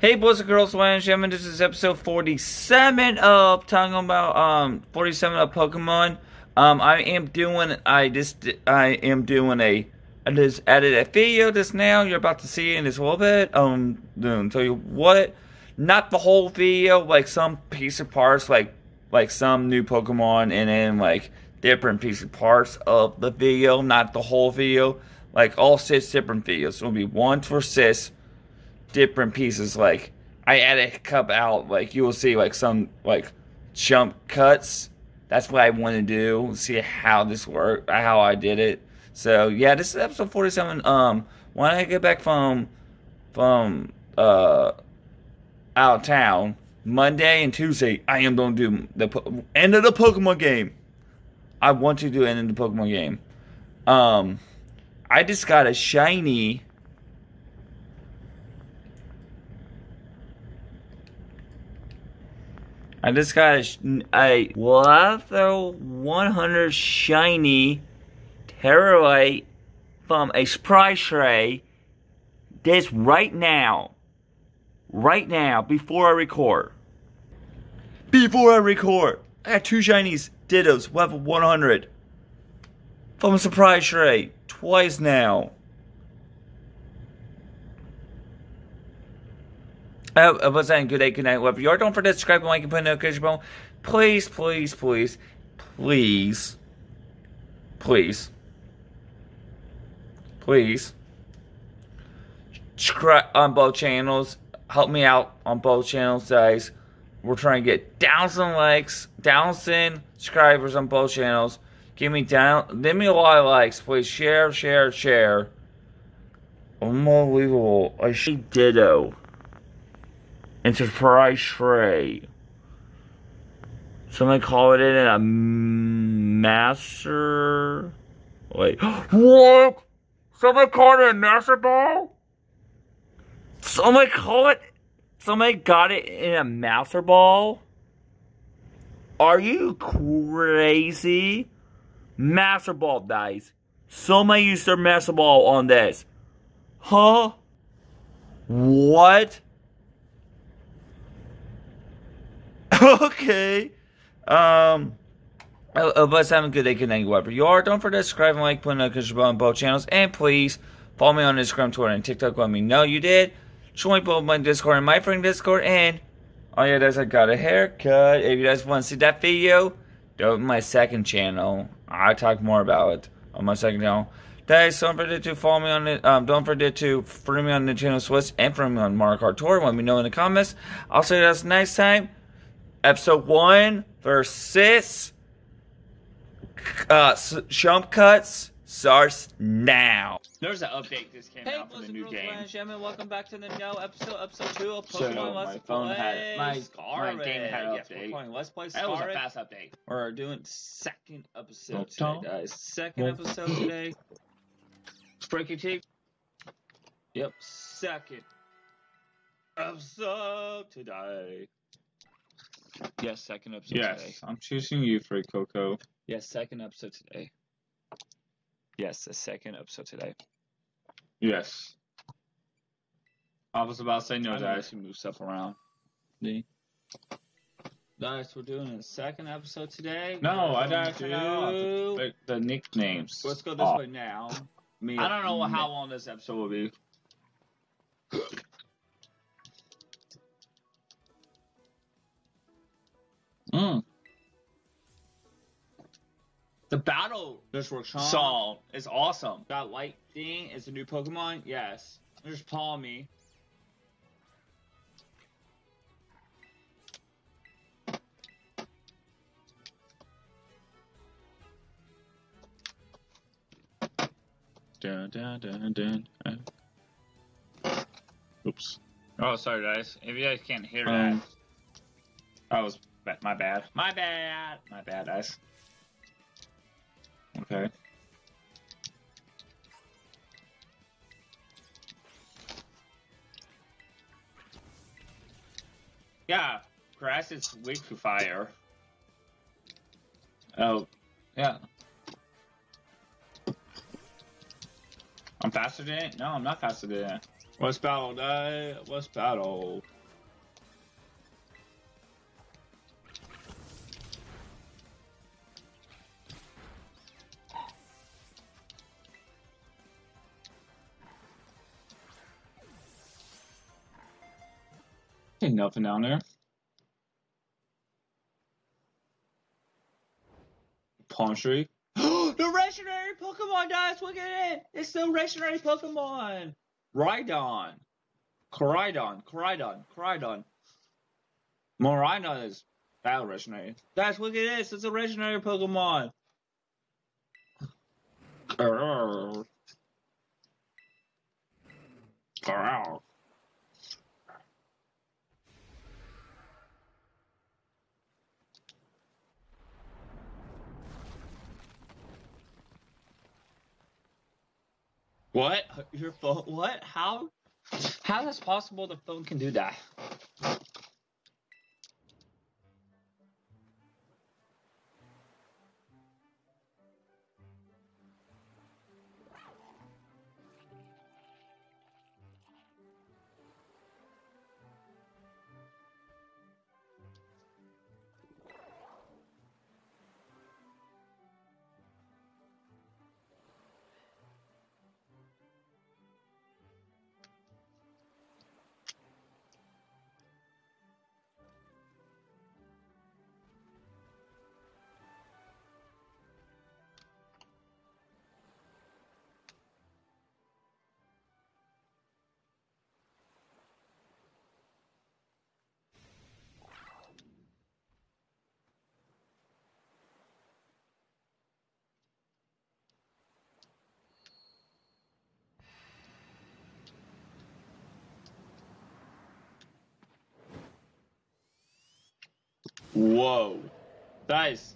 Hey boys and girls, ladies and gentlemen, this is episode 47 of talking about um 47 of Pokemon. Um I am doing I just I am doing a I just added a video just now. You're about to see it in just a little bit. Um tell you what not the whole video, like some piece of parts, like like some new Pokemon and then like different piece of parts of the video, not the whole video. Like all six different videos. It'll be one for six different pieces. Like I added a cup out. Like you will see like some like jump cuts. That's what I want to do. See how this worked, how I did it. So yeah, this is episode forty-seven. Um, when I get back from from uh out of town Monday and Tuesday, I am going to do the end of the Pokemon game. I want to do end of the Pokemon game. Um, I just got a shiny I just got a, a Leather 100 shiny Terrorite from a Surprise Trade this right now. Right now, before I record. Before I record. I got two shinies, Dittos, level 100. From a Surprise Trade. Twice now. I was saying good day, good night, whatever you are. Don't forget to subscribe, and like, and put a notification bell. Please, please, please, please, please, please, subscribe on both channels. Help me out on both channels, guys. We're trying to get thousand likes, thousand subscribers on both channels. Give me down, give me a lot of likes, please. Share, share, share. Unbelievable. I see Ditto into Surprise Trade. Somebody call it in a master. Wait, what? Somebody call it a master ball? Somebody call it. Somebody got it in a master ball? Are you crazy? Master ball dice. Somebody used their master ball on this. Huh? What? okay. Um. Oh, oh, but have a good day, good night, wherever you are. Don't forget to subscribe and like, put notification on both channels, and please follow me on Instagram, Twitter, and TikTok. Let me know you did. Join both my Discord and my friend Discord, and oh yeah, guys, I got a haircut. If you guys want to see that video, go to my second channel. I talk more about it on my second channel. Guys, don't forget to follow me on it. Um, don't forget to follow me on Nintendo Switch and follow me on Mario Kart Tour. Let me know in the comments. I'll see you guys next time episode one, verse six. Uh, jump cuts starts now. There's an update this came Hey, out for the new game. and gentlemen, welcome back to the no episode, episode two of So, Pokemon my Let's phone Play had- my- Scarlet. my game had an yes, we're update. playing Let's Play Scarlet. That was a fast update. We're doing second episode Well, today, don't- guys. Second well- episode today. Break your teeth. Yep, second episode today. Yes, second episode today. Yes, I'm choosing you for Coco. Yes, second episode today. Yes, the second episode today. Yes. I was about to say no, guys. to move stuff around. See? Guys, we're doing a second episode today. No, I don't know. The, the nicknames. Let's go this Oh, way now. Me I don't know how long this episode will be. The battle There's Roshan. song is awesome. That light thing is a new Pokemon? Yes. There's Pawmi. Dun, dun, dun, dun. Uh. Oops. Oh, sorry guys. If you guys can't hear Um, that, that was my bad. My bad. My bad, guys. Okay. Yeah, grass is weak to fire. Oh, Yeah. I'm faster than it? No, I'm not faster than it. What's battle day? What's battle? Ain't nothing down there. Palm tree. the legendary Pokemon guys, look at it! It's the legendary Pokemon! Rhydon. Koraidon, Koraidon, Koraidon. Morino is battle legendary. Guys, look at this, it's a legendary Pokemon! Grrr. Grrr. What? Your phone? What? How? How is it possible the phone can do that? Whoa. Guys,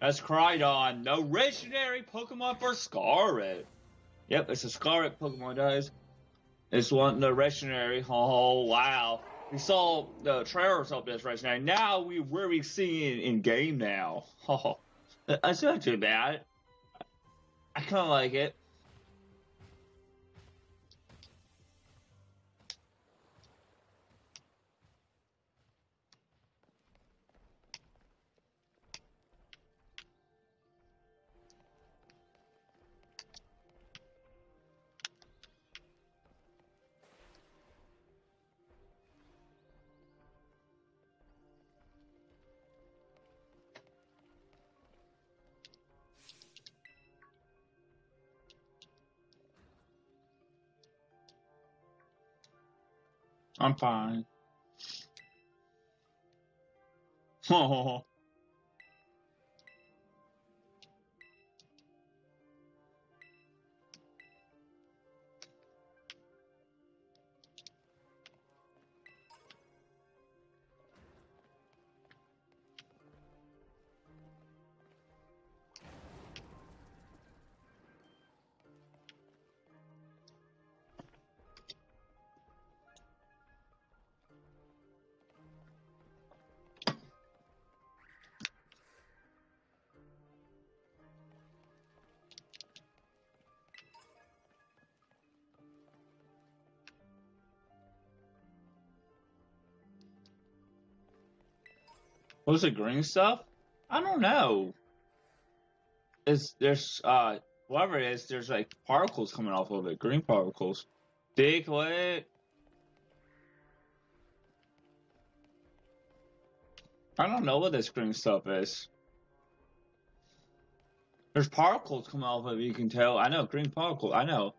that's Koraidon, no legendary Pokemon for Scarlet. Yep, it's a Scarlet Pokemon, guys. It's one the legendary. Oh wow. We saw the trailers of this legendary. Now we're really seeing it in game now. Oh, that's not too bad. I kind of like it. I'm fine. Oh. What is it, green stuff? I don't know. Is there's uh whatever it is, there's like particles coming off of it, green particles. Big what? I don't know what this green stuff is. There's particles coming off of it, you can tell. I know, green particles, I know.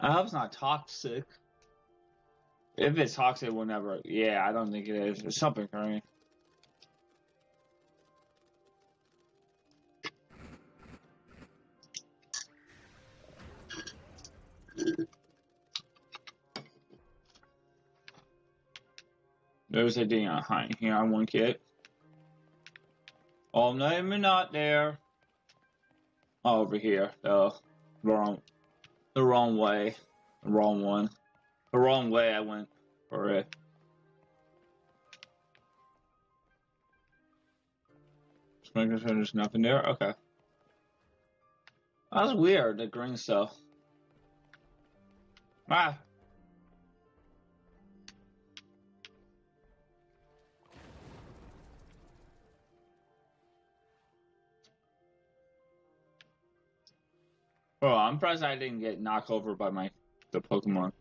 I hope it's not toxic. If it's toxic, we'll never. Yeah, I don't think it is. It's something green. There's a thing behind here I won't get. Oh, no, I'm not there. Over here, the wrong, the wrong way, the wrong one, the wrong way I went for it. Just making sure there's nothing there. Okay. That's weird, the green stuff. Ah. Oh, I'm surprised I didn't get knocked over by my the Pokemon.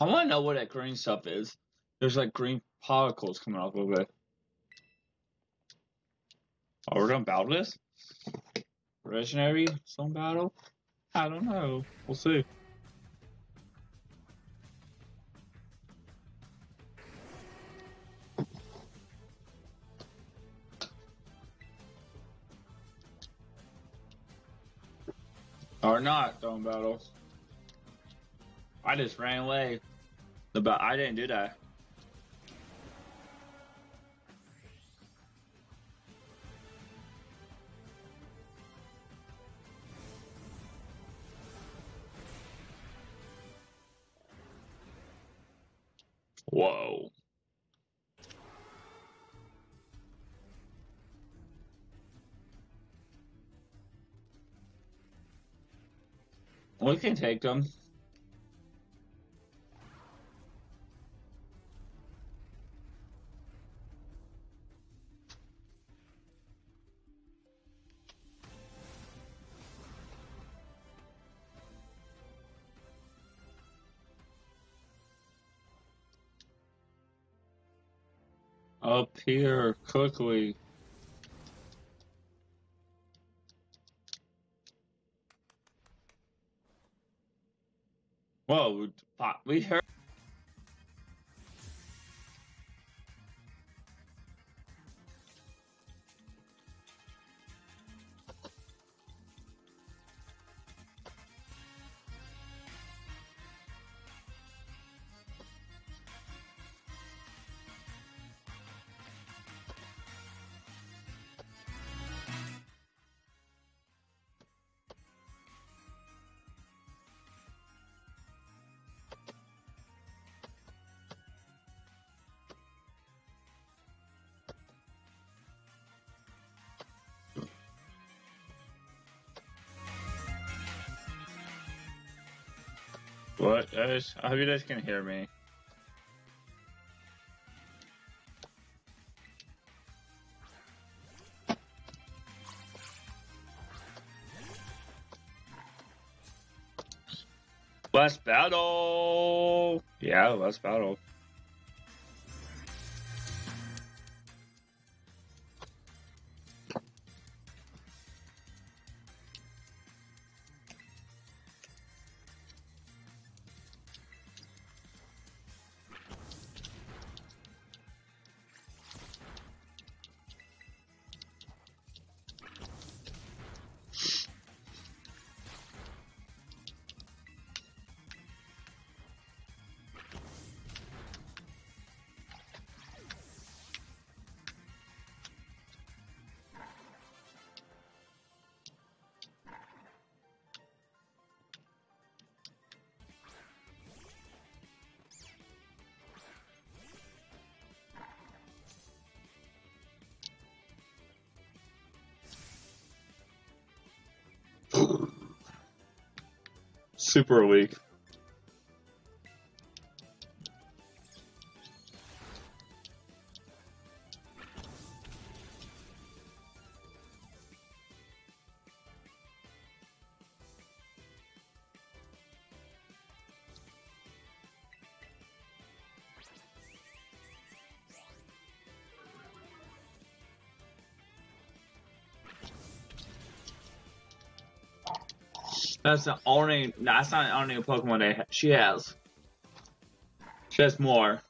I want to know what that green stuff is. There's like green particles coming off of it. Oh, we're gonna battle this? Legendary Stone Battle? I don't know. We'll see. Or not, Stone battles. I just ran away. The ba- I didn't do that. Whoa. We can take them. Up here, quickly. Fuck, we heard. What? guys? I hope you guys can hear me. Let's battle! Yeah, let's battle. Super weak. That's the only. That's not the only Pokemon they ha- she has. She has more.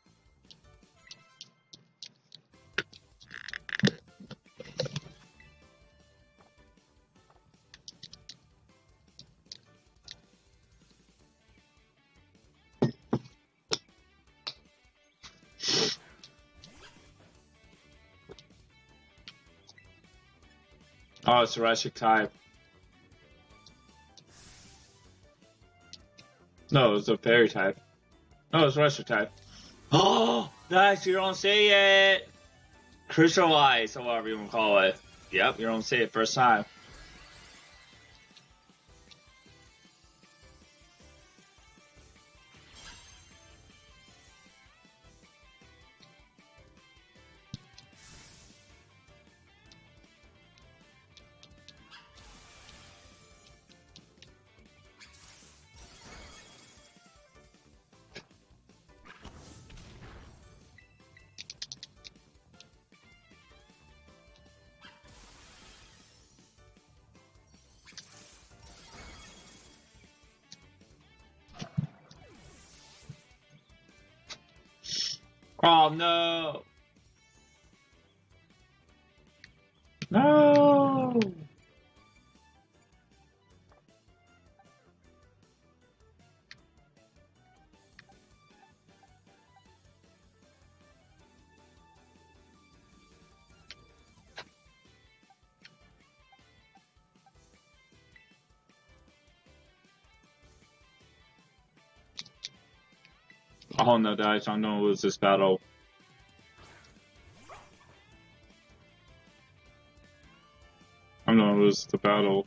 Oh, it's a Rashik type. No, it's a fairy type. No, it's Russia type. Oh, nice! You don't see it. Crystallize, or whatever you want to call it. Yep, you don't see it first time. Oh no! No! Oh no, guys, I'm gonna lose this battle. Lose the battle.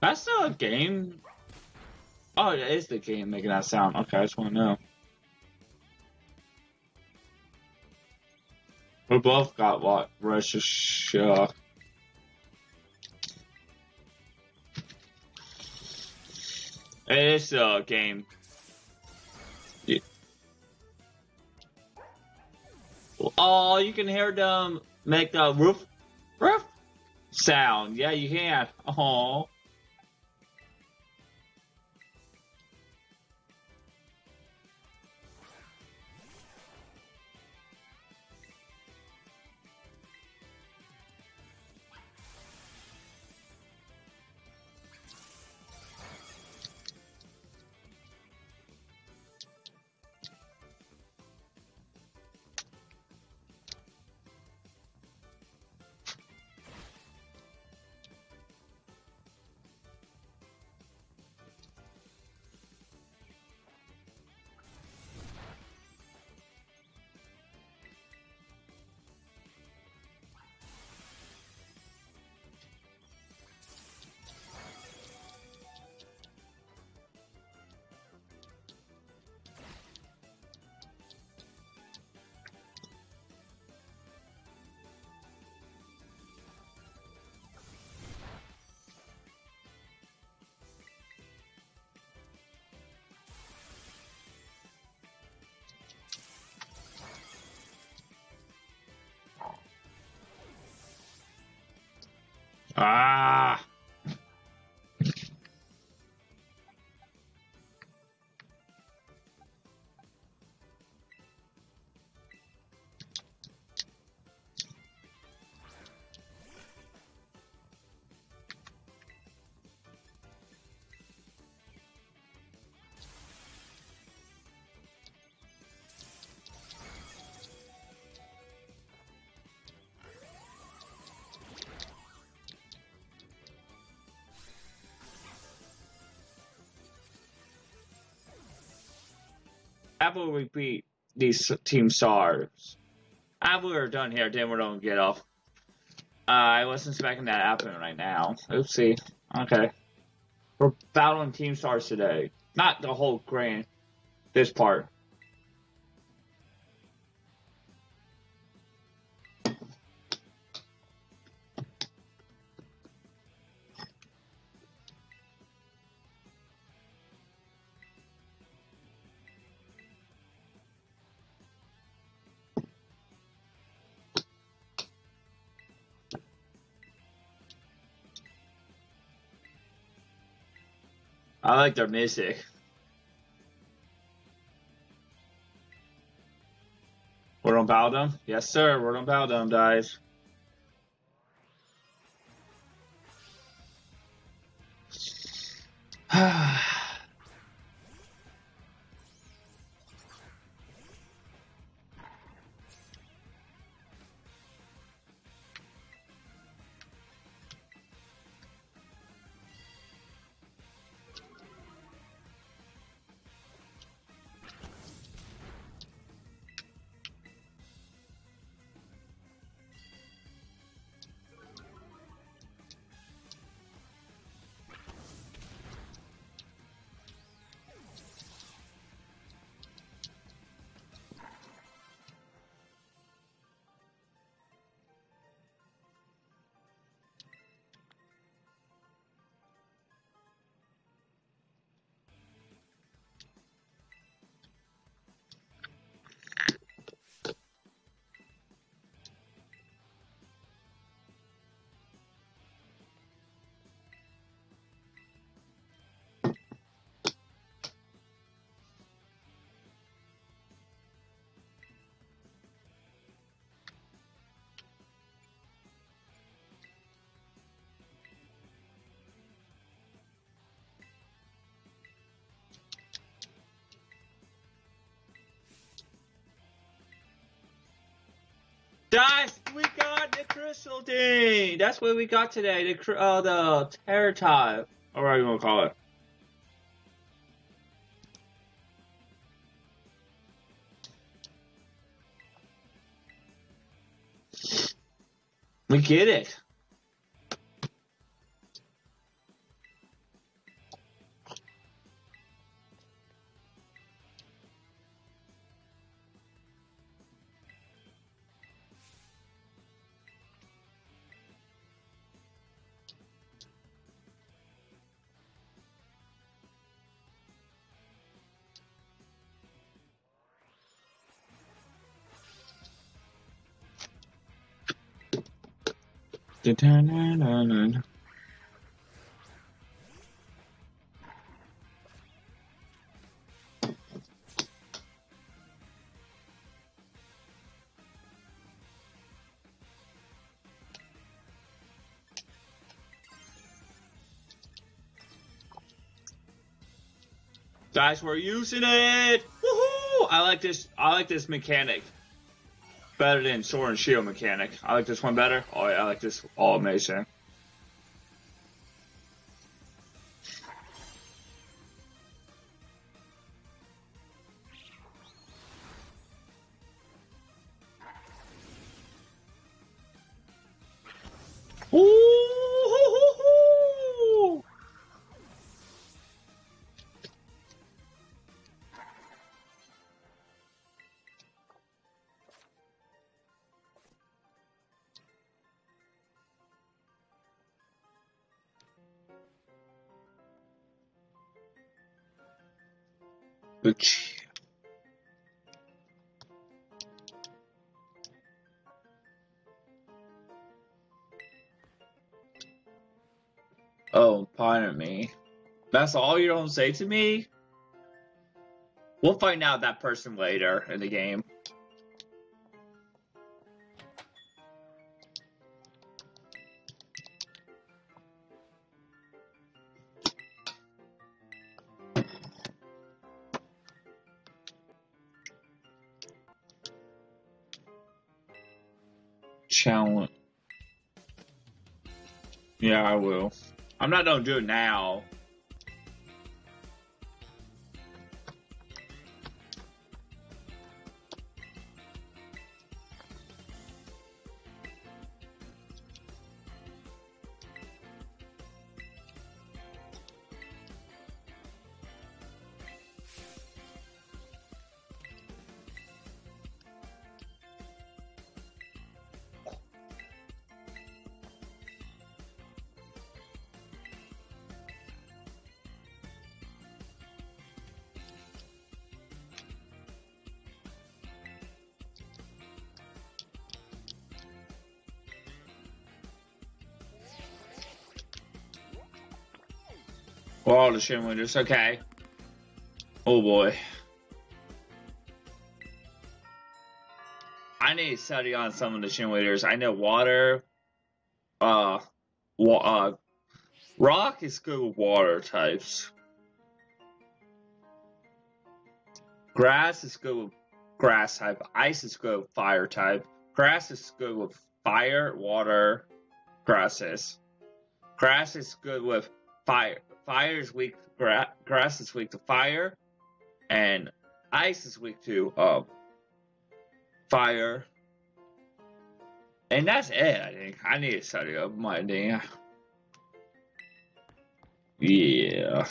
That's not a game. Oh, it is the game making that sound. Okay, I just want to know. We both got what? Russia shock. It is a uh, game. Yeah. Oh, you can hear them make the roof, roof sound. Yeah, you can. Oh. Ah. Apple repeat these team stars. Apple are done here, then we're gonna get off. Uh, I wasn't expecting that happen right now. Oopsie. Okay. We're battling team stars today. Not the whole grand. This part. I like their music. We're on Baldum? Yes, sir. We're on Baldum, guys. We got the crystal thing. That's what we got today. The uh, the Tera type. Or what are you gonna call it? We get it. Da-da-na-na-na. Guys, we're using it! Woohoo! I like this. I like this mechanic better than sword and shield mechanic. I like this one better. Oh yeah, I like this. All amazing. That's all you don't say to me? We'll find out that person later in the game. Challenge. Yeah, I will. I'm not gonna do it now. Oh, the shin winners. Okay. Oh boy. I need to study on some of the shin waders. I know water, uh, wa- uh, rock is good with water types. Grass is good with grass type. Ice is good with fire type. Grass is good with fire, water, grasses. Grass is good with fire. Fire is weak. Gra- grass is weak to fire, and ice is weak to um fire. And that's it. I think I need to study up my thing. Yeah.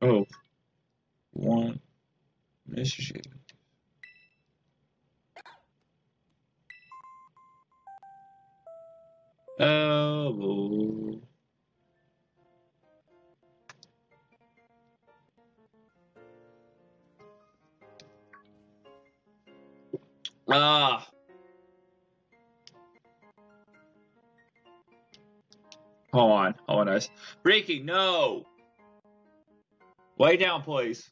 Oh, Ricky, no. Lay down, please.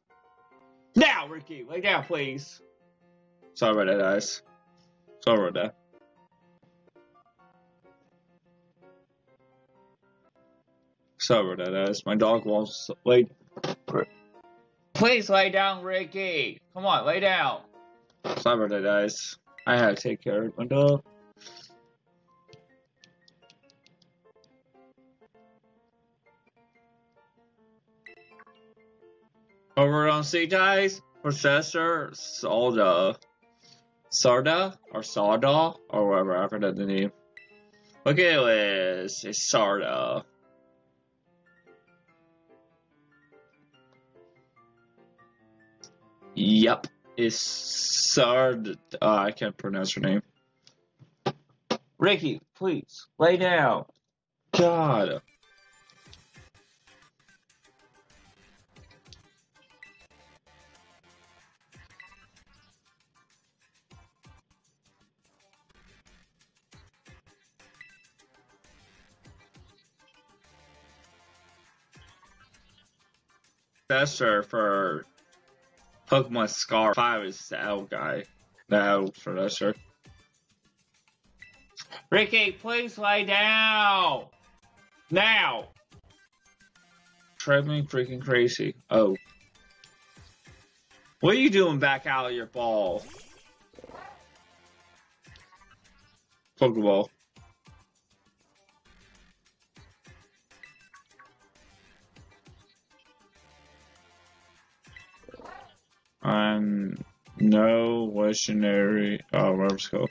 Now, Ricky, lay down, please. Sorry about that, guys. Sorry about that. Sorry about that, guys. My dog wants to lay. Please lay down, Ricky. Come on, lay down. Sorry about that, guys. I had to take care of my dog. Over on see, guys. Professor Salda. Sarda? Or Sawda? Or whatever, I forgot the name. At this. It's Sarda. Yep. It's Sard. Uh, I can't pronounce her name. Ricky, please, lay down. God. Professor for Pokemon Scar 5 is the L guy. The L professor. Ricky, please lay down! Now! Drive me freaking crazy. Oh. What are you doing back out of your ball? Pokeball. I'm no legendary. Uh, oh, Rubber's go.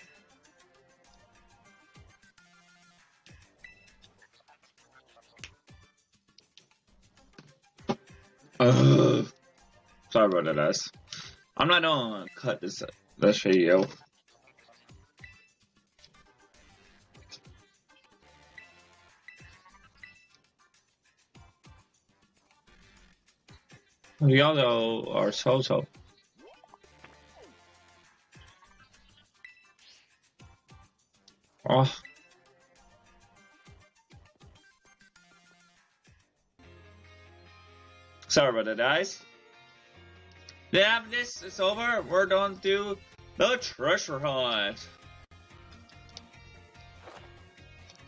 Ugh. Sorry about that, guys. I'm not gonna cut this this video. Y'all are so so. Oh. Sorry about that, guys. Then this is over, we're done to the treasure hunt.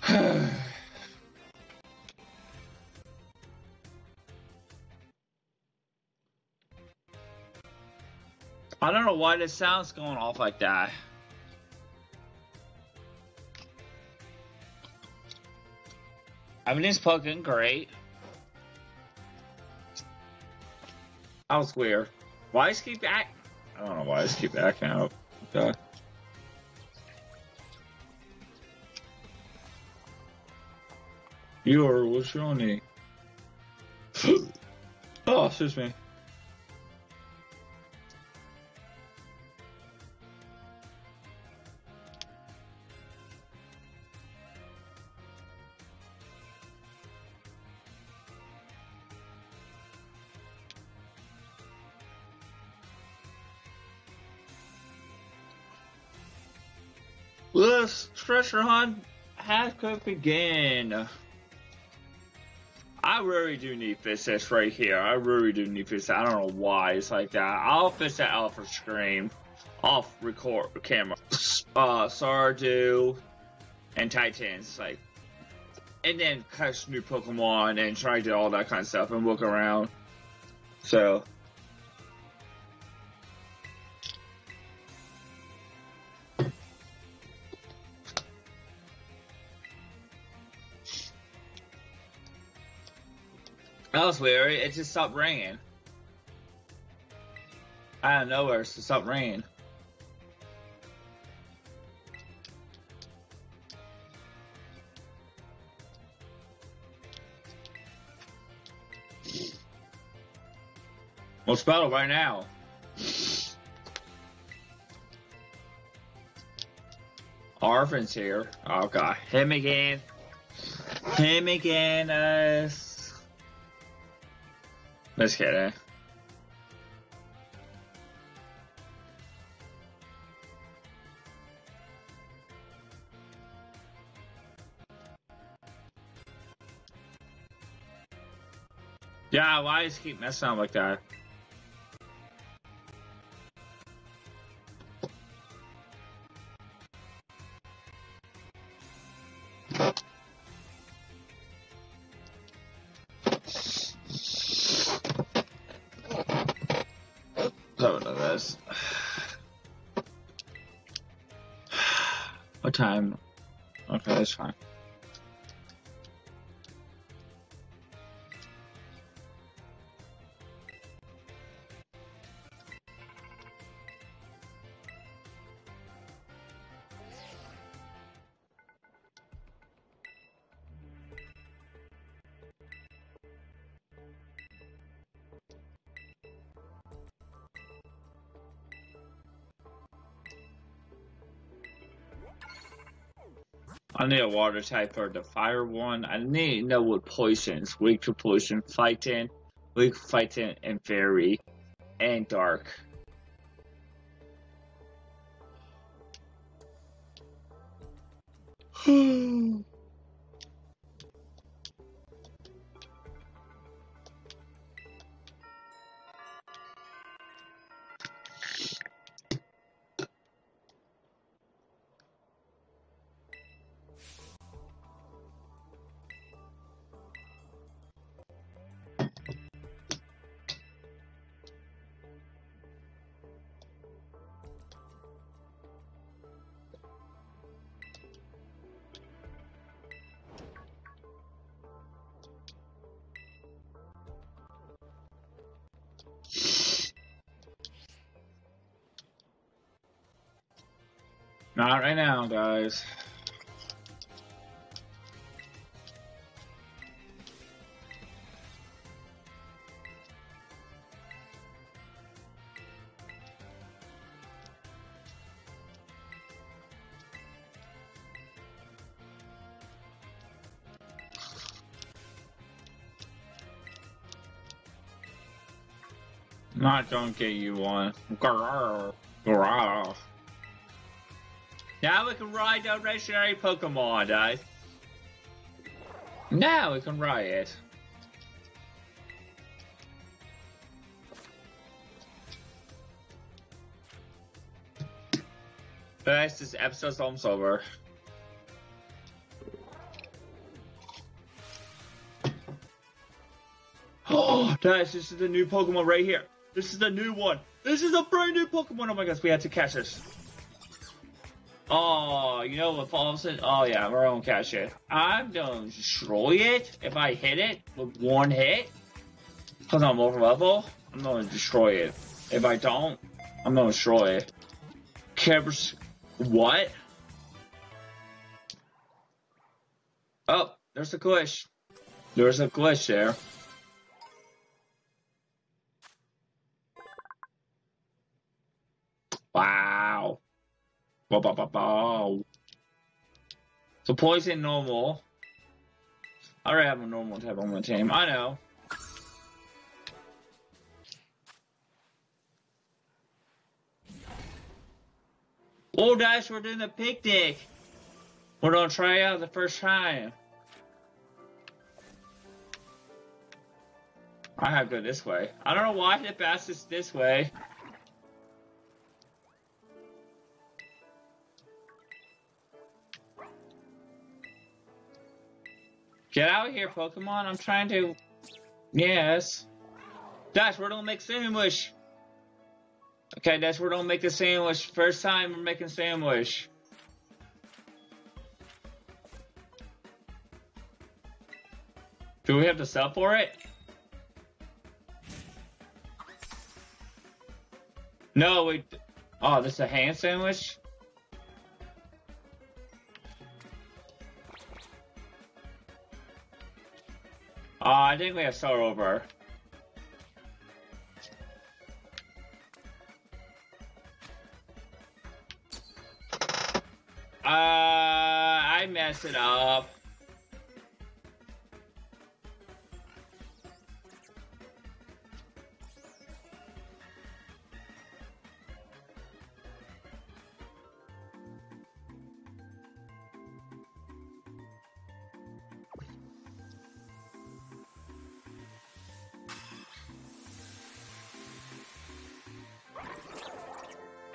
I don't know why the sound's going off like that. Everything's fucking great. That was weird. Why is he back? I don't know why does keep acting out. You are what's your name? oh, excuse me. This hunt has could begin. I really do need fish right here. I really do need fish. I don't know why it's like that. I'll fish that out for scream. Off record camera. Uh, Sardu and Titans, like, and then catch new Pokemon and try to do all that kind of stuff and look around. So, That was weird. It just stopped ringing. Out of nowhere, it stopped ringing. We'll spell it right now. Arven's here. Oh god. Him again. Him again, uh... Let's get it. Yeah, why does he keep messing up like that? what time? Okay, that's fine. I need a water type for the fire one. I need to know what poisons. Weak to poison, fighting, weak fighting, and fairy, and dark. Not right now, guys. Not gonna get you one. Grrr. Grrr. Now we can ride the legendary Pokemon, guys. Now we can ride it. Guys, this episode's almost over. Oh, guys, this is the new Pokemon right here. This is the new one. This is a brand new Pokemon. Oh my gosh, we had to catch this. Oh, you know what falls in? Oh yeah, we're gonna catch it. I'm gonna destroy it if I hit it with one hit. Cause I'm over level, I'm gonna destroy it. If I don't, I'm gonna destroy it. Cabers, what? Oh, there's a glitch. There's a glitch there. So poison normal. I already have a normal type on my team. I know. Oh, guys, we're doing a picnic. We're gonna try out the first time. I have to go this way. I don't know why the fastest this way. Get out of here, Pokemon. I'm trying to... Yes. Dash, we're gonna make sandwich. Okay, Dash, we're gonna make the sandwich. First time we're making sandwich. Do we have to sell for it? No, we... Oh, this is a hand sandwich? Uh, I think we have Star over. Uh, I messed it up.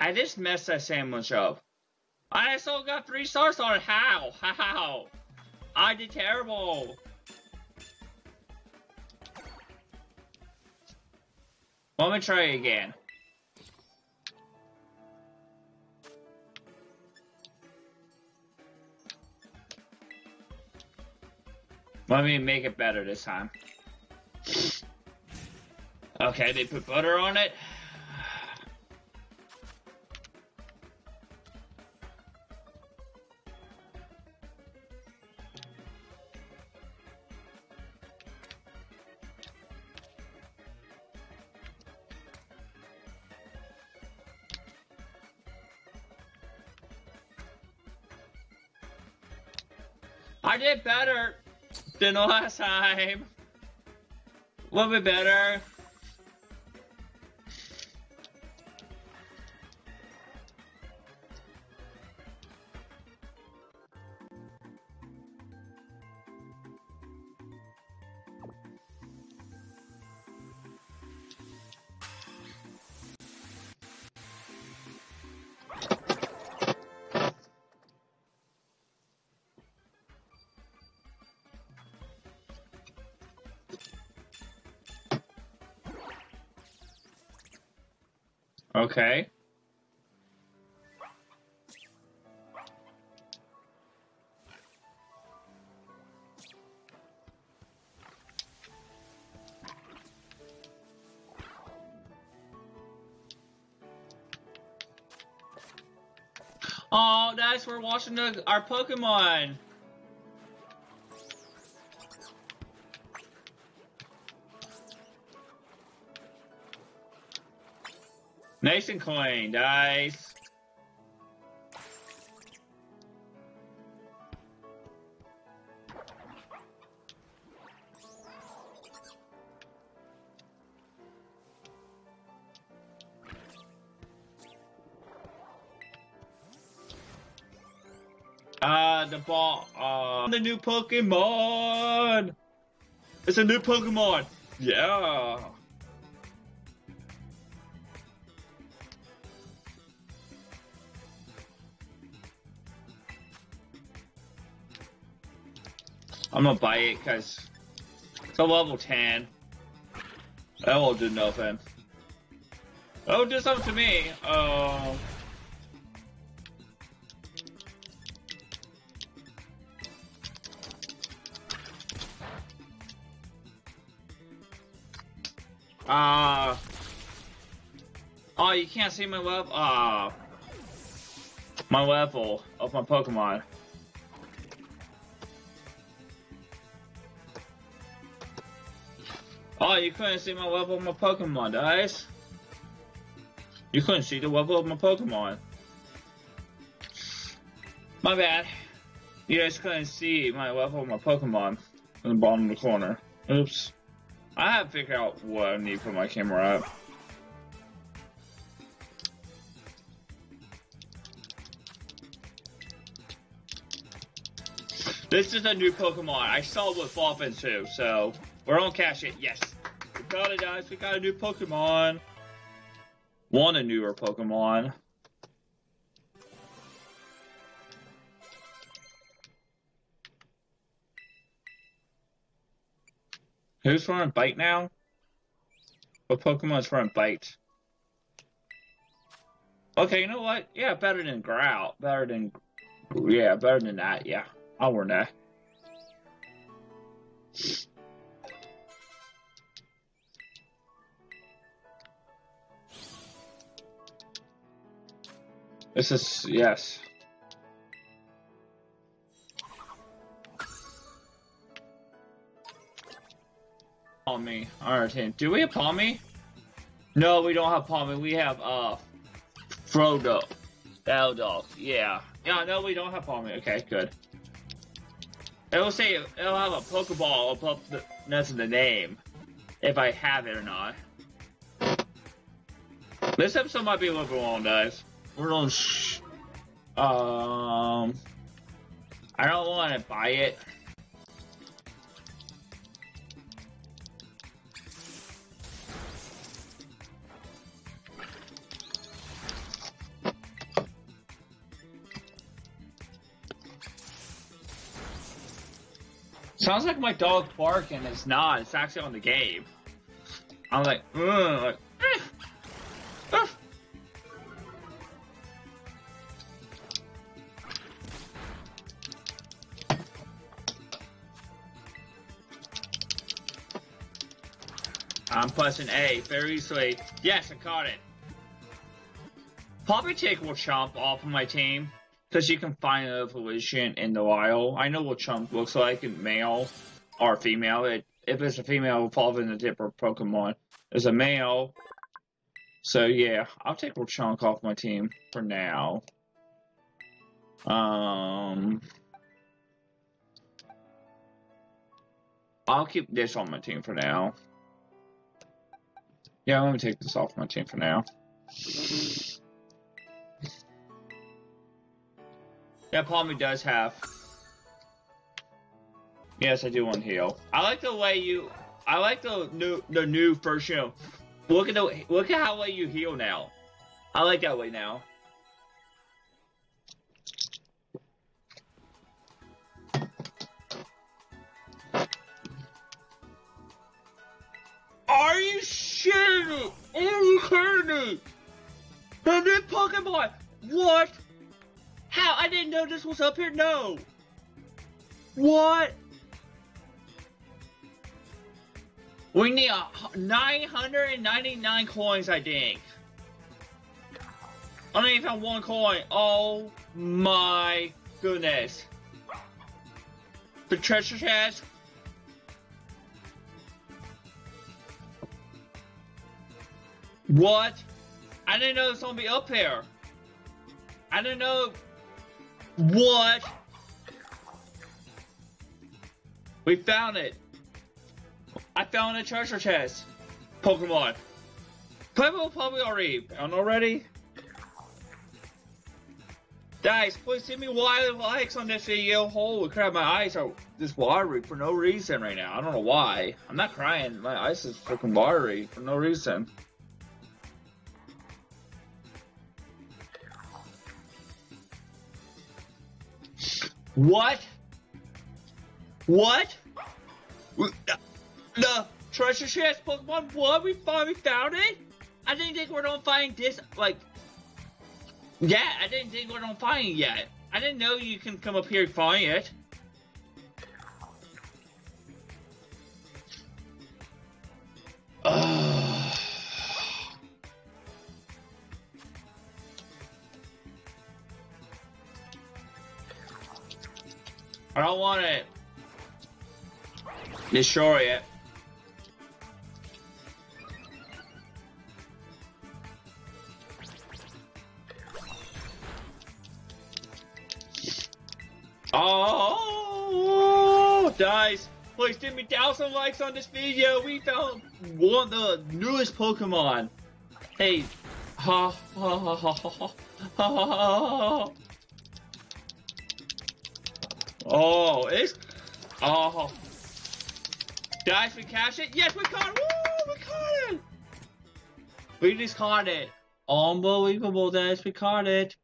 I just messed that sandwich up. I still got three stars on it. How? How? I did terrible. Let me try again. Let me make it better this time. Okay, they put butter on it. Than last time. A little bit better. Okay. Oh, guys, we're watching the, our Pokemon. Nice and clean, guys. Uh, the ball, uh, the new Pokemon! It's a new Pokemon! Yeah! I'm gonna buy it because it's a level 10. That won't do nothing. Oh, do something to me. Oh. Ah. oh, you can't see my level. Ah. my level of my Pokemon. Oh, you couldn't see my level of my Pokemon, guys. You couldn't see the level of my Pokemon. My bad. You guys couldn't see my level of my Pokemon in the bottom of the corner. Oops. I have to figure out what I need for my camera up. This is a new Pokemon. I saw it with Dolphin too, so we're on cash it. Yes. We got it, guys. We got a new Pokemon. Want a newer Pokemon. Who's running Bite now? What Pokemon's running Bite? Okay, you know what? Yeah, better than Growl. Better than... Yeah, better than that, yeah. I'll run that. This is... yes. Pawmi. Alright, team. Do we have Pawmi? No, we don't have Pawmi. We have, uh, Frodo. Dog. Yeah. Yeah, no, we don't have Pawmi. Okay, good. It'll say, it'll have a Pokeball above the, to the name. If I have it or not. This episode might be a little bit long, guys. We're on sh- Um... I don't want to buy it. Sounds like my dog barking. It's not. It's actually on the game. I'm like, ugh, like, eh, I'm A very easily. Yes, I caught it. Probably take Chomp off of my team because you can find an evolution in the wild. I know what Chomp looks like in male or female. It, if it's a female, it'll fall in a different Pokemon. It's a male. So yeah, I'll take Chomp off my team for now. Um, I'll keep this on my team for now. Yeah, let me take this off my team for now. Yeah, Pawmi does have. Yes, I do want heal. I like the way you. I like the new the new version. Look at the look at how way you heal now. I like that way now. Are you shitting me? Are you kidding me? The new Pokemon! What? How? I didn't know this was up here? No! What? We need a 999 coins, I think. I only found one coin. Oh my goodness. The treasure chest What? I didn't know it was gonna be up here. I didn't know. What? We found it. I found a treasure chest. Pokemon. People probably already found already. Guys, please give me wide likes on this video. Holy crap, my eyes are just watery for no reason right now. I don't know why. I'm not crying. My eyes is freaking watery for no reason. What? What? The treasure chest Pokemon? What? We finally found it? I didn't think we're gonna find this, like... Yeah, I didn't think we're gonna find it yet. I didn't know you can come up here and find it. I don't want it. Destroy it. Eh? Oh, guys, please give me thousand likes on this video. We found one of the newest Pokemon. Hey, ha ha ha ha ha ha ha ha. Oh, it's oh. Guys, we catch it? Yes, we caught it! Woo! We caught it! We just caught it. Unbelievable, guys. We caught it.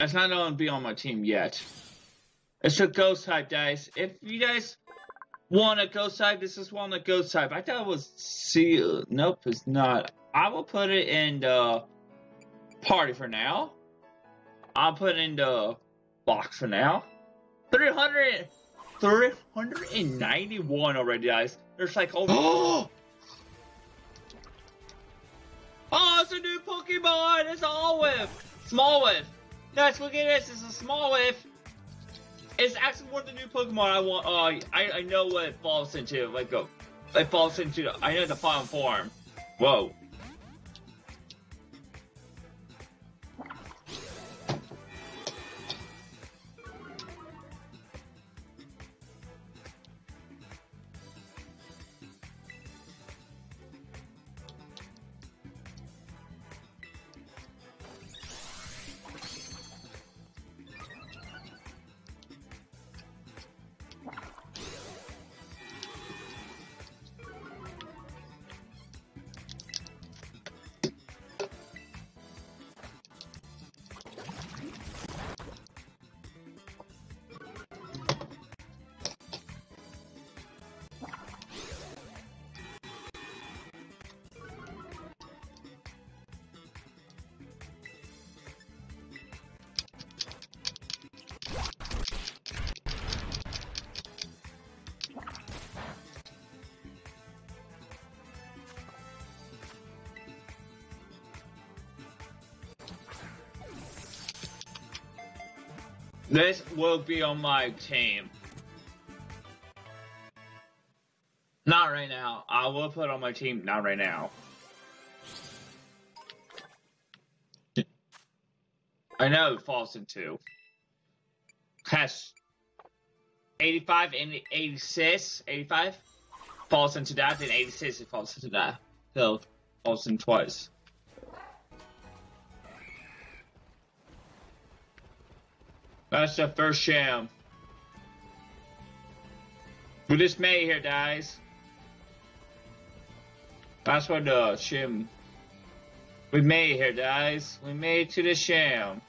It's not going to be on my team yet. It's a ghost type, guys. If you guys want a ghost type, this is one of the ghost type. I thought it was seal. Nope, it's not. I will put it in the party for now. I'll put it in the box for now. 300, 391 already, guys. There's like over. Oh! oh, it's a new Pokemon! It's a Olive! Smoliv! Guys, look at this. It's a Smoliv. It's actually one of the new Pokemon I want. Uh, I, I know what it falls into. Like, go. it falls into. I know the final form. Whoa. This will be on my team. Not right now. I will put on my team. Not right now. I know it falls into. Has 85 and 86, 85 falls into that, then 86 it falls into that. So falls in twice. That's the first sham. Just made here, guys. That's what uh, the sham. We made here, guys. We made it to the sham.